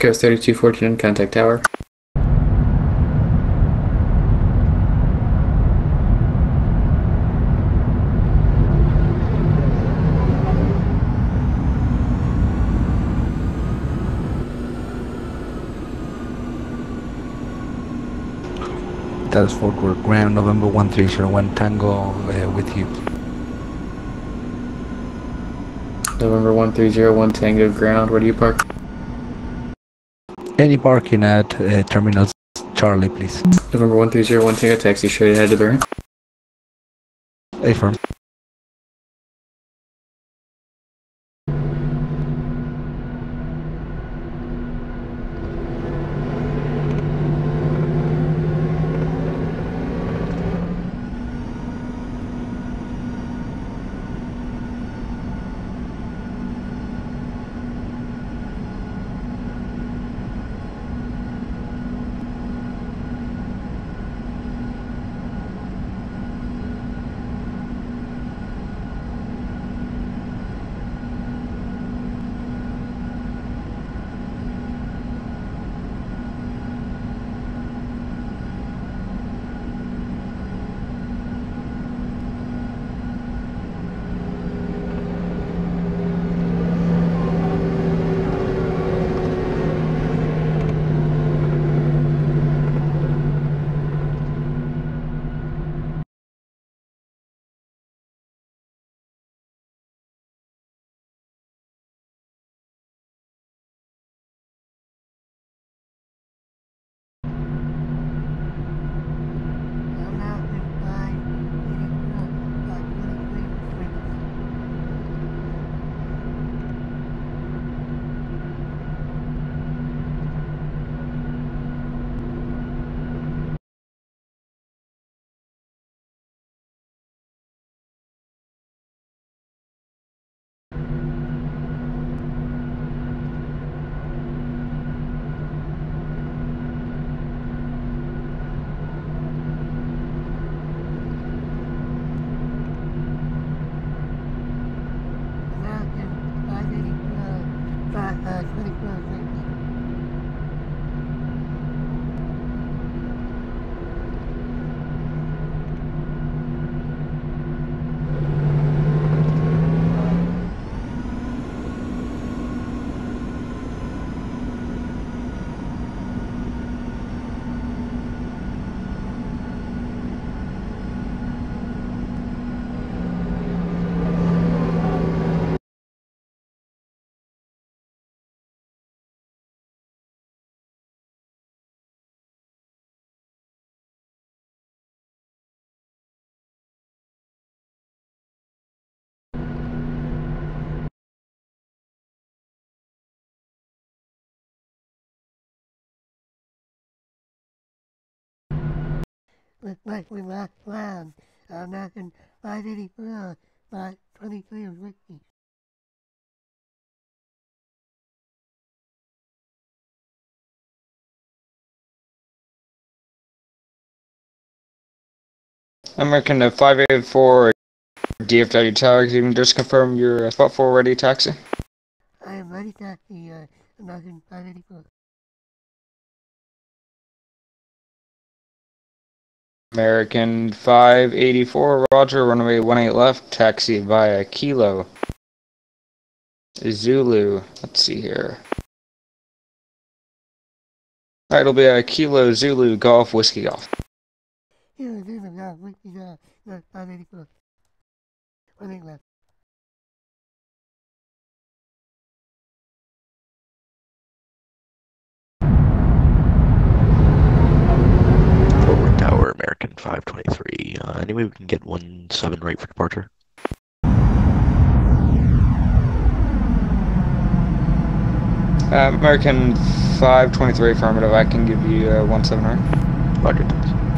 Coast 3214 contact tower. That's Fort Worth Ground, November 1301 Tango uh, with you. November 1301 Tango ground. Where do you park? Any parking at uh, Terminal Charlie, please. November 1301 Tango taxi straight ahead to the ramp. Affirm. Looks like we lost ground. American 584, 523 is Whiskey. American uh, 584 DFW Tower, can you just confirm your uh, spot for ready taxi? I am ready taxi, uh, American 584. American 584, Roger, runway 18 left, taxi via Kilo. Zulu, let's see here. Alright, it'll be a Kilo Zulu Golf Whiskey Golf. Is in the Whiskey, uh, 584. One eight left. Fort American 523. Uh, anyway, we can get one seven right for departure. Uh, American 523 affirmative, I can give you uh, 17 right. Roger, thanks.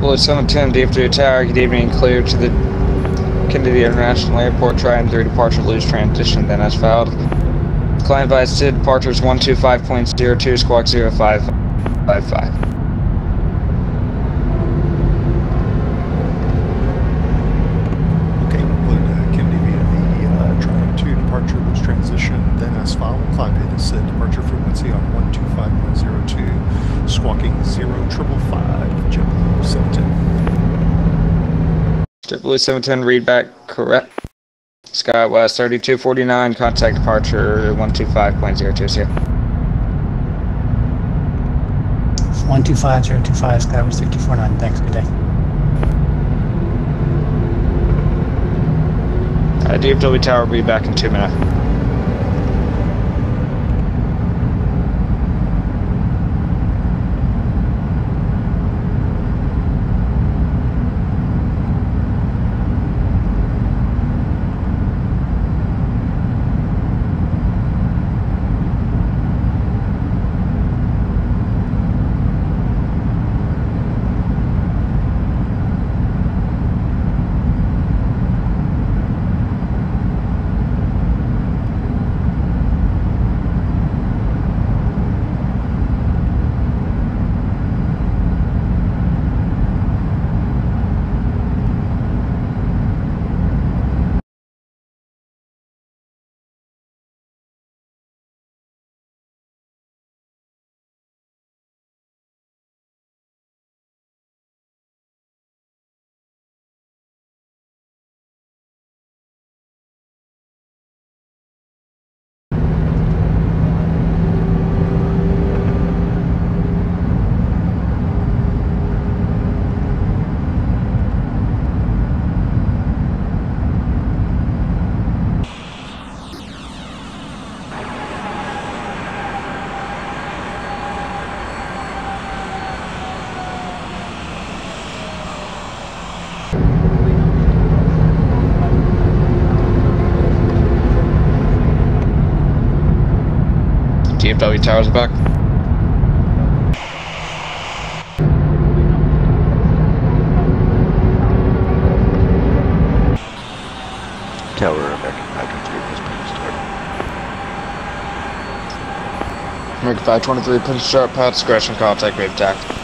Board. JetBlue 710, DFW Tower, good evening, clear to the Kennedy International Airport, try and 3 departure, lose transition, then as filed. Client advised to departures 125.02, squawk 0555. Okay, we'll put uh, Kennedy via the uh, Triumph 2 departure lose transition, then as filed, we'll climb in as said departure frequency on 125.02, squawking 0555, JetBlue 710. JetBlue 710, read back correct. SkyWest 3249, contact departure 125.02, see ya. 125025, SkyWest 3249. Thanks, good day. Uh, DFW Tower will be back in two minutes. Towers are back. Tower American 523, please start. American 523, pinch start, path discretion, contact, wave attack.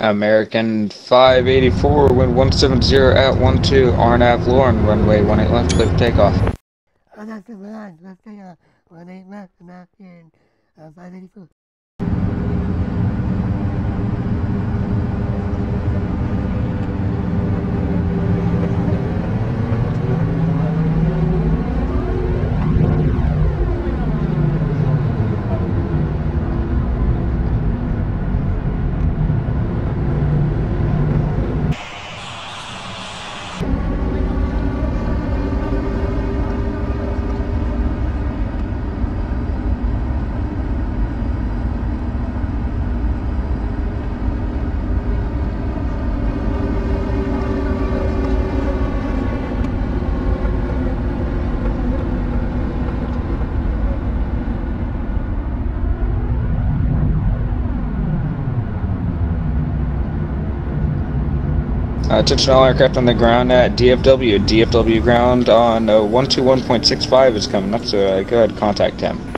American 584, wind 170 at 12, RNAV Lauren, runway 18 left, clear for takeoff. Oh, uh, one eight left, and now uh, 584. Uh, attention all aircraft on the ground at DFW. DFW ground on uh, 121.65 is coming up, so uh, go ahead contact him.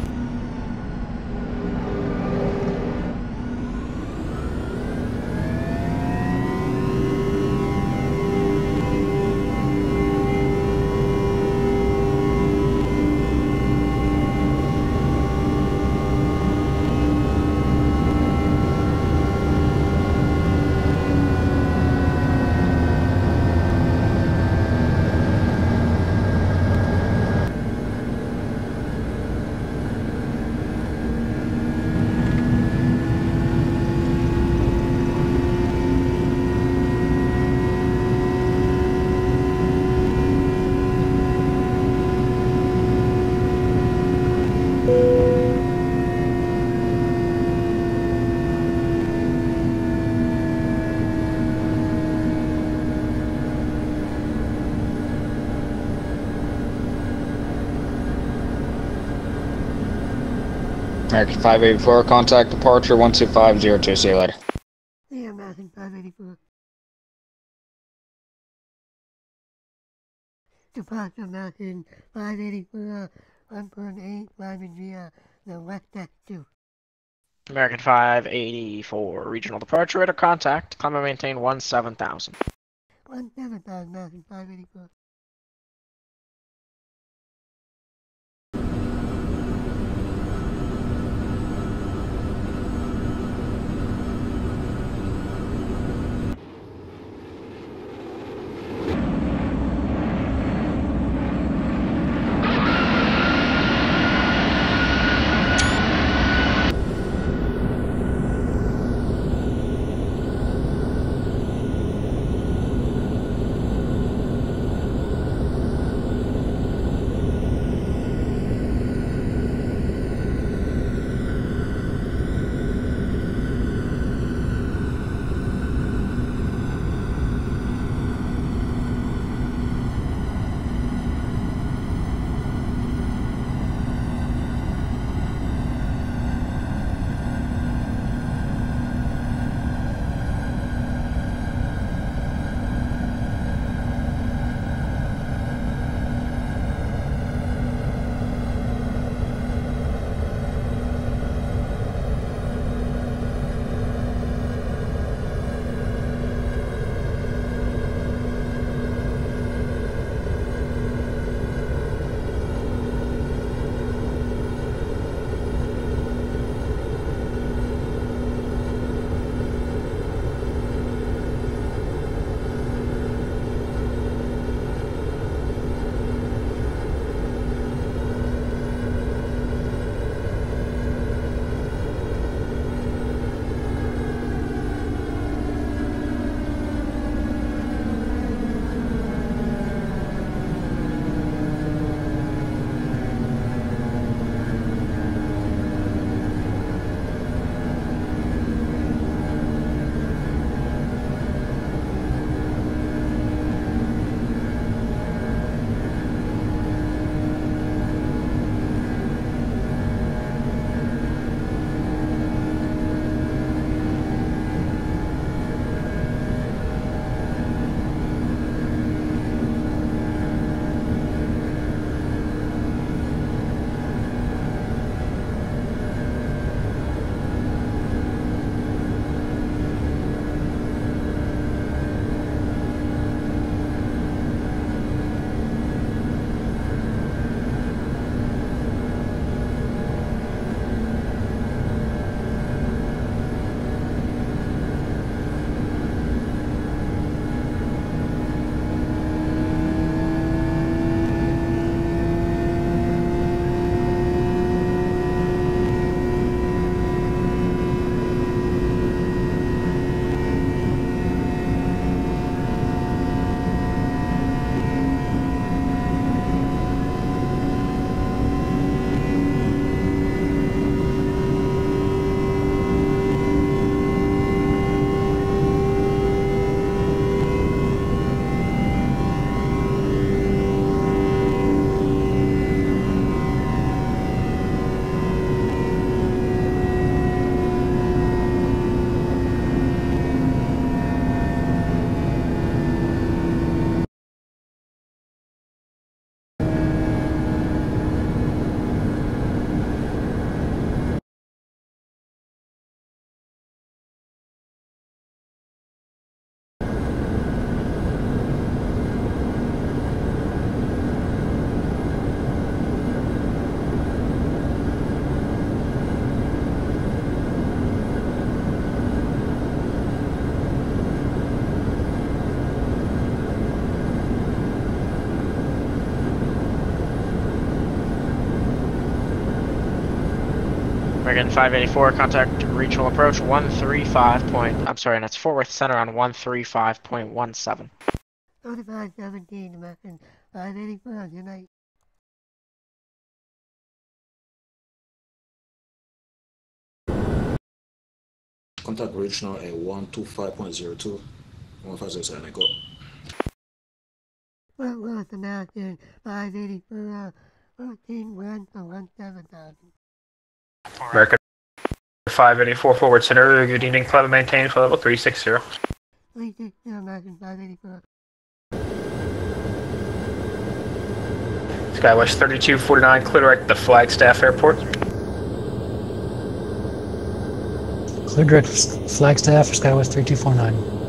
American 584, contact departure 12502. See you later. The American 584. Departure American 584, 1.8, climbing via the west deck 2. American 584, regional departure rate of contact. Climb and maintain 17000. 175 American 584. American 584, contact regional approach 135 point, I'm sorry, and that's Fort Worth Center on 135.17. 4517 American 584, good night. Contact regional at 125.02. 1507, I got. Fort Worth American 584, 14 1 for 17000. American 584 Fort Worth Center. Good evening, and maintain for level 360. 360 American 584. Skywest 3249, clear direct the Flagstaff Airport. Clear direct Flagstaff Skywest 3249.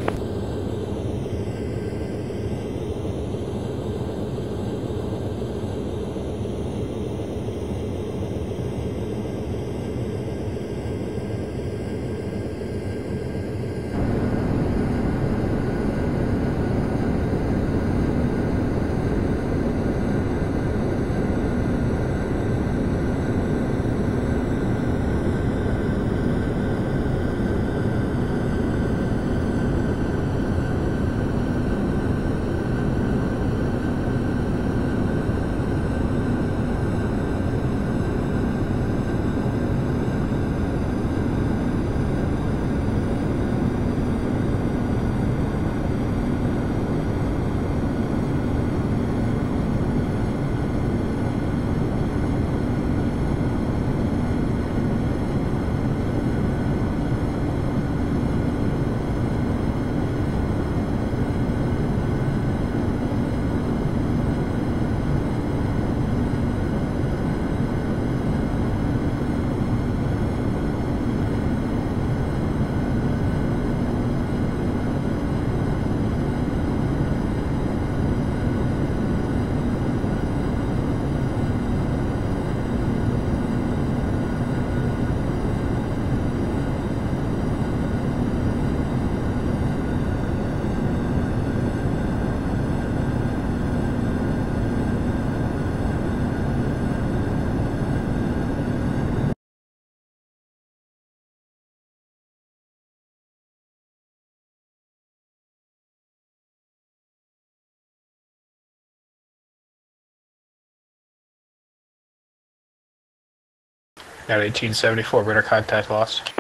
Now 1874, radar contact lost.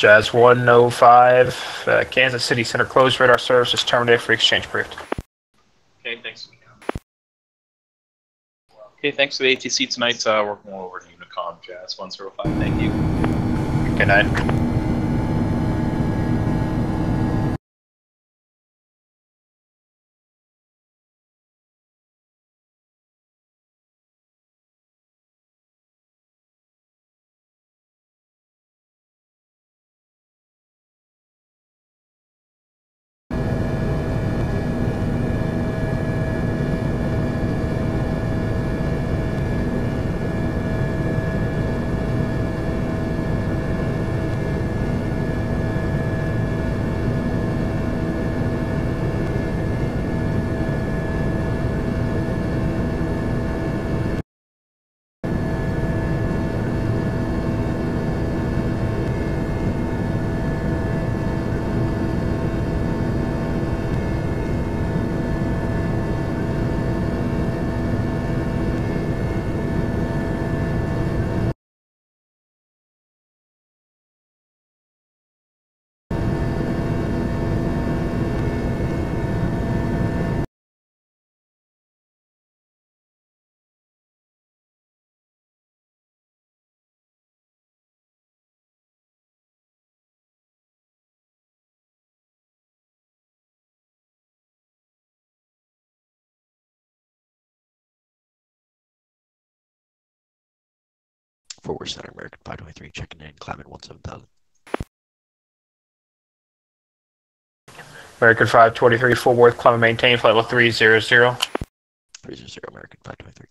Jazz 105, uh, Kansas City Center closed radar services terminated for exchange briefed. Okay, thanks. Okay, thanks for the ATC tonight. Uh, we're going over to Unicom Jazz 105. Thank you. Good night. Fort Worth Center, American 523, checking in, climb at 17000. American 523, Fort Worth, climb and maintain, flight level 300. 300, American 523.